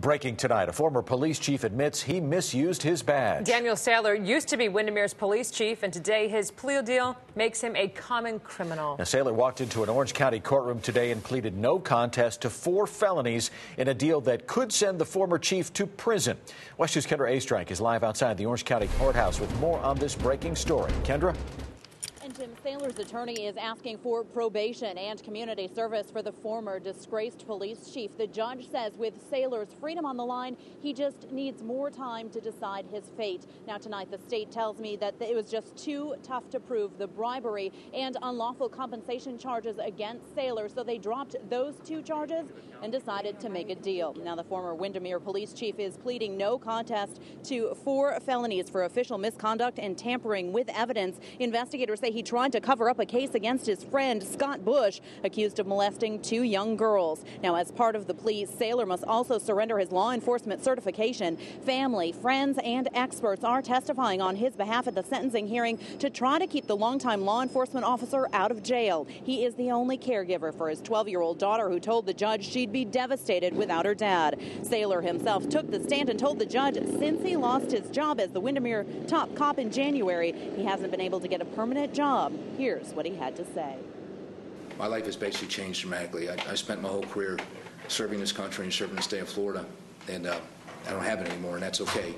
Breaking tonight, a former police chief admits he misused his badge. Daniel Saylor used to be Windermere's police chief, and today his plea deal makes him a common criminal. Now, Saylor walked into an Orange County courtroom today and pleaded no contest to four felonies in a deal that could send the former chief to prison. WESH News Kendra A. Strike is live outside the Orange County Courthouse with more on this breaking story. Kendra? Tim Saylor's attorney is asking for probation and community service for the former disgraced police chief. The judge says with Saylor's freedom on the line, he just needs more time to decide his fate. Now, tonight, the state tells me that it was just too tough to prove the bribery and unlawful compensation charges against Saylor, so they dropped those two charges and decided to make a deal. Now, the former Windermere police chief is pleading no contest to four felonies for official misconduct and tampering with evidence. Investigators say he tried to cover up a case against his friend Scott Bush, accused of molesting two young girls. Now, as part of the plea, Saylor must also surrender his law enforcement certification. Family, friends, and experts are testifying on his behalf at the sentencing hearing to try to keep the longtime law enforcement officer out of jail. He is the only caregiver for his 12 year old daughter who told the judge she'd be devastated without her dad. Saylor himself took the stand and told the judge since he lost his job as the Windermere top cop in January, he hasn't been able to get a permanent job Here's what he had to say. My life has basically changed dramatically. I, I spent my whole career serving this country and serving the state of Florida, and uh, I don't have it anymore, and that's okay.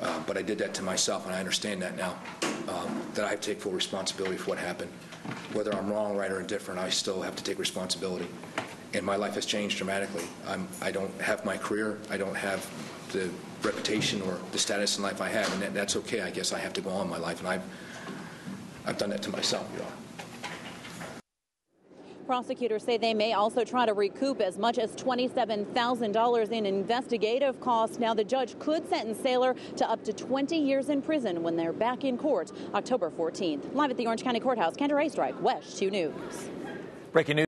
Uh, but I did that to myself, and I understand that now, um, that I have to take full responsibility for what happened. Whether I'm wrong, right, or indifferent, I still have to take responsibility. And my life has changed dramatically. I'm, I don't have my career. I don't have the reputation or the status in life I have, and that, that's okay. I guess I have to go on my life, and I've I've done that to myself, Your Honor. Prosecutors say they may also try to recoup as much as $27,000 in investigative costs. Now, the judge could sentence Saylor to up to 20 years in prison when they're back in court October 14th. Live at the Orange County Courthouse, Kendra Astrike, WESH 2 News. Breaking news.